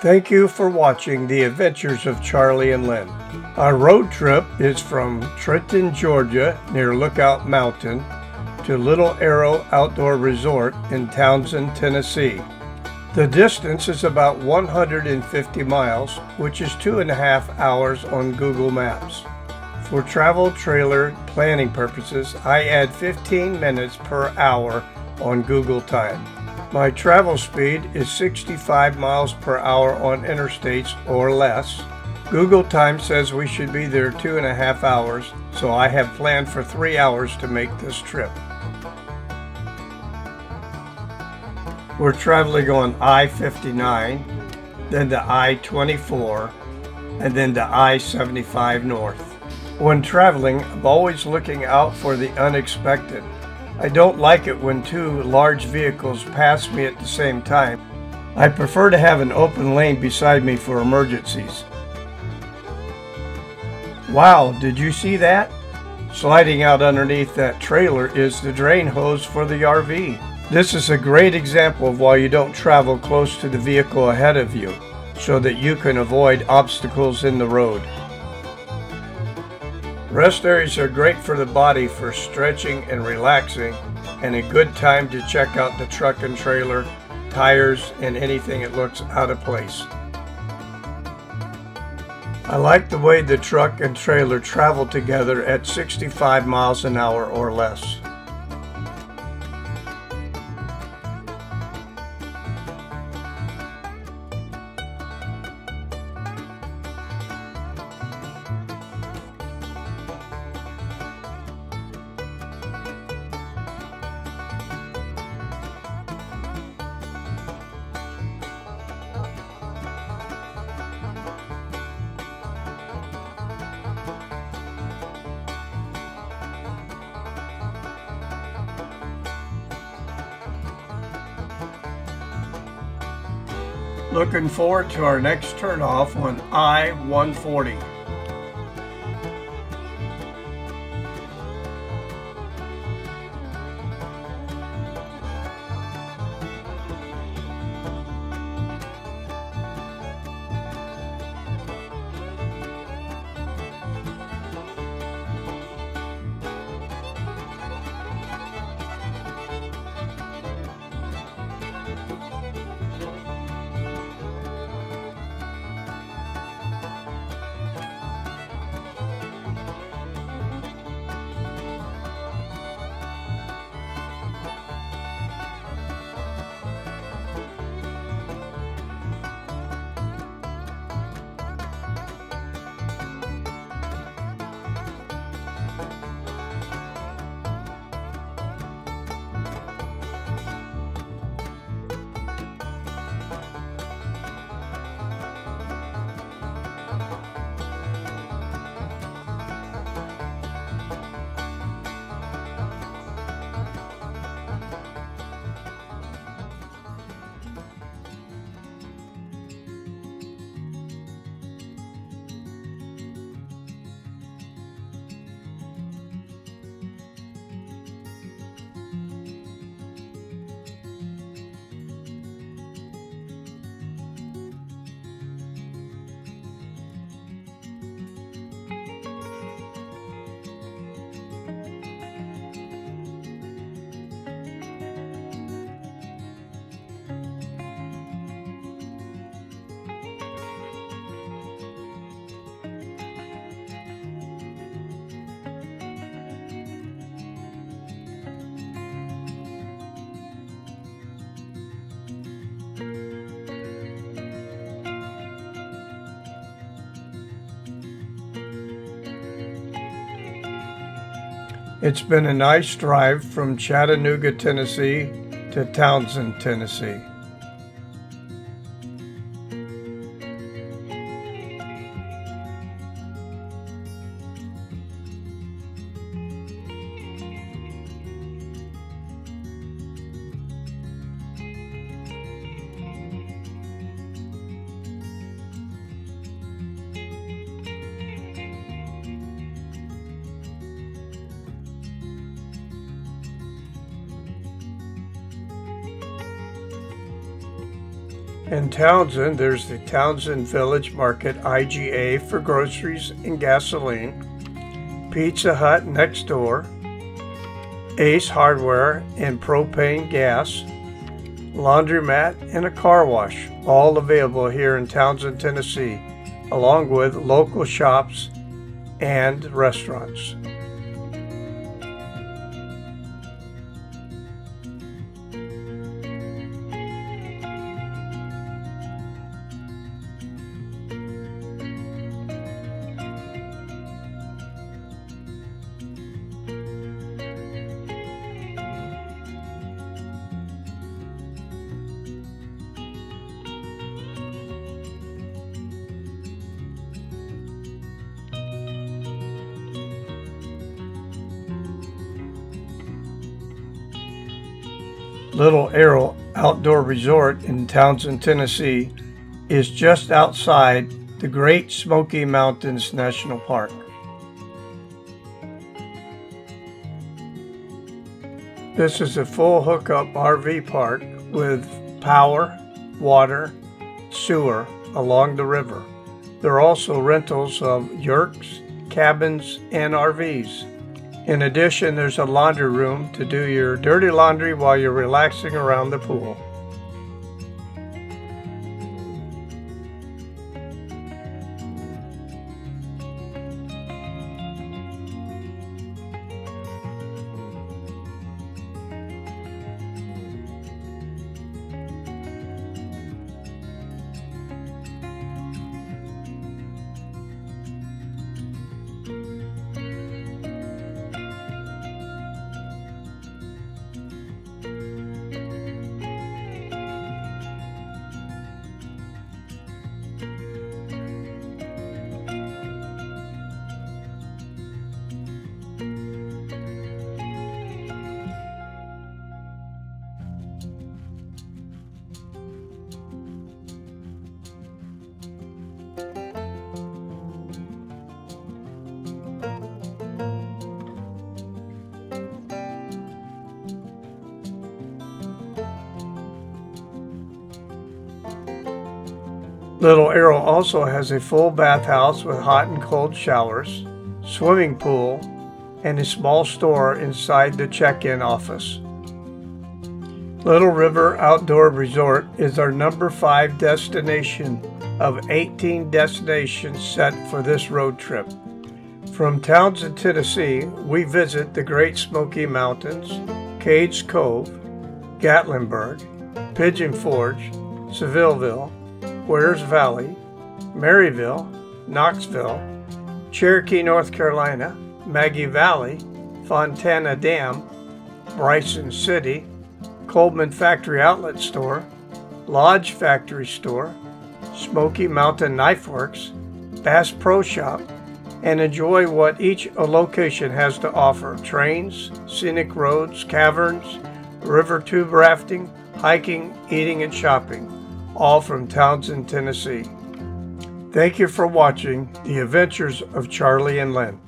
Thank you for watching The Adventures of Charlie and Lynn. Our road trip is from Trenton, Georgia, near Lookout Mountain, to Little Arrow Outdoor Resort in Townsend, Tennessee. The distance is about 150 miles, which is two and a half hours on Google Maps. For travel trailer planning purposes, I add 15 minutes per hour on Google Time. My travel speed is 65 miles per hour on interstates or less. Google Time says we should be there two and a half hours, so I have planned for three hours to make this trip. We're traveling on I-59, then the I-24, and then the I-75 North. When traveling, I'm always looking out for the unexpected. I don't like it when two large vehicles pass me at the same time. I prefer to have an open lane beside me for emergencies. Wow, did you see that? Sliding out underneath that trailer is the drain hose for the RV. This is a great example of why you don't travel close to the vehicle ahead of you, so that you can avoid obstacles in the road. Rest areas are great for the body for stretching and relaxing, and a good time to check out the truck and trailer, tires, and anything that looks out of place. I like the way the truck and trailer travel together at 65 miles an hour or less. Looking forward to our next turnoff on I-140. It's been a nice drive from Chattanooga, Tennessee to Townsend, Tennessee. In Townsend, there's the Townsend Village Market IGA for groceries and gasoline, Pizza Hut next door, Ace Hardware and propane gas, laundromat, and a car wash, all available here in Townsend, Tennessee, along with local shops and restaurants. Little Arrow Outdoor Resort in Townsend, Tennessee is just outside the Great Smoky Mountains National Park. This is a full hookup RV park with power, water, sewer along the river. There are also rentals of yurts, cabins, and RVs. In addition, there's a laundry room to do your dirty laundry while you're relaxing around the pool. Little Arrow also has a full bathhouse with hot and cold showers, swimming pool, and a small store inside the check-in office. Little River Outdoor Resort is our number 5 destination of 18 destinations set for this road trip. From Townsend, Tennessee, we visit the Great Smoky Mountains, Cades Cove, Gatlinburg, Pigeon Forge, Sevierville, Wears Valley, Maryville, Knoxville, Cherokee, North Carolina, Maggie Valley, Fontana Dam, Bryson City, Coleman Factory Outlet Store, Lodge Factory Store, Smoky Mountain Knife Works, Bass Pro Shop, and enjoy what each location has to offer trains, scenic roads, caverns, river tube rafting, hiking, eating, and shopping all from Townsend, Tennessee. Thank you for watching The Adventures of Charlie and Lynn.